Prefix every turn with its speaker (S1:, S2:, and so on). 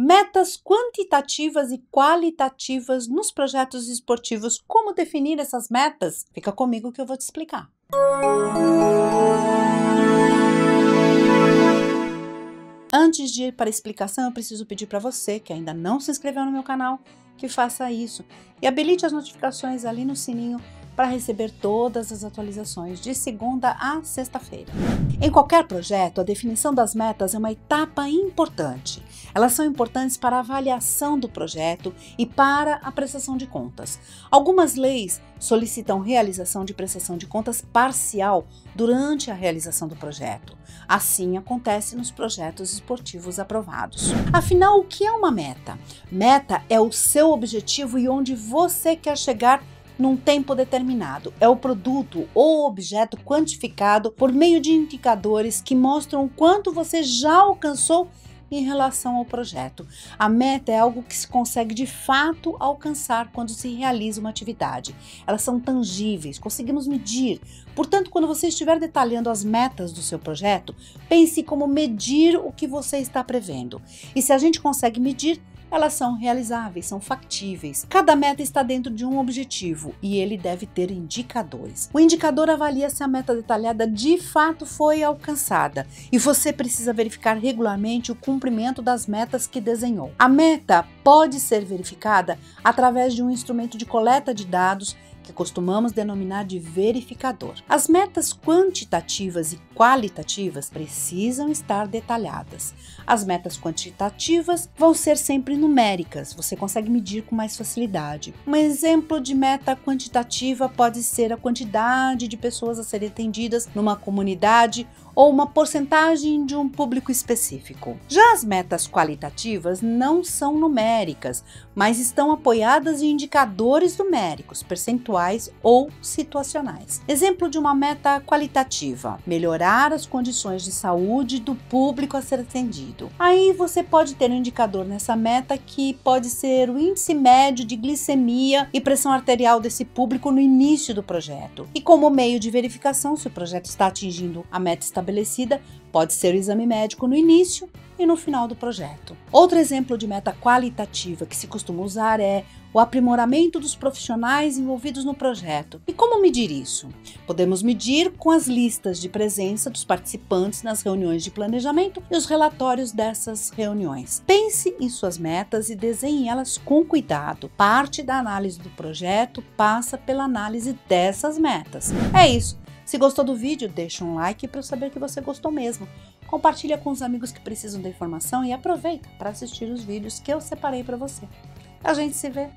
S1: Metas quantitativas e qualitativas nos projetos esportivos. Como definir essas metas? Fica comigo que eu vou te explicar. Antes de ir para a explicação, eu preciso pedir para você que ainda não se inscreveu no meu canal que faça isso e habilite as notificações ali no sininho para receber todas as atualizações de segunda a sexta-feira. Em qualquer projeto, a definição das metas é uma etapa importante. Elas são importantes para a avaliação do projeto e para a prestação de contas. Algumas leis solicitam realização de prestação de contas parcial durante a realização do projeto. Assim acontece nos projetos esportivos aprovados. Afinal, o que é uma meta? Meta é o seu objetivo e onde você quer chegar num tempo determinado. É o produto ou objeto quantificado por meio de indicadores que mostram quanto você já alcançou em relação ao projeto. A meta é algo que se consegue de fato alcançar quando se realiza uma atividade. Elas são tangíveis, conseguimos medir. Portanto, quando você estiver detalhando as metas do seu projeto, pense como medir o que você está prevendo. E se a gente consegue medir, elas são realizáveis, são factíveis. Cada meta está dentro de um objetivo e ele deve ter indicadores. O indicador avalia se a meta detalhada de fato foi alcançada e você precisa verificar regularmente o cumprimento das metas que desenhou. A meta pode ser verificada através de um instrumento de coleta de dados que costumamos denominar de verificador. As metas quantitativas e qualitativas precisam estar detalhadas. As metas quantitativas vão ser sempre numéricas, você consegue medir com mais facilidade. Um exemplo de meta quantitativa pode ser a quantidade de pessoas a serem atendidas numa comunidade ou uma porcentagem de um público específico. Já as metas qualitativas não são numéricas, mas estão apoiadas em indicadores numéricos, percentuais ou situacionais. Exemplo de uma meta qualitativa: melhorar as condições de saúde do público a ser atendido. Aí você pode ter um indicador nessa meta que pode ser o índice médio de glicemia e pressão arterial desse público no início do projeto. E como meio de verificação se o projeto está atingindo a meta estabelecida pode ser o exame médico no início e no final do projeto. Outro exemplo de meta qualitativa que se costuma usar é o aprimoramento dos profissionais envolvidos no projeto. E como medir isso? Podemos medir com as listas de presença dos participantes nas reuniões de planejamento e os relatórios dessas reuniões. Pense em suas metas e desenhe elas com cuidado. Parte da análise do projeto passa pela análise dessas metas. É isso. Se gostou do vídeo, deixa um like para eu saber que você gostou mesmo. Compartilha com os amigos que precisam da informação e aproveita para assistir os vídeos que eu separei para você. A gente se vê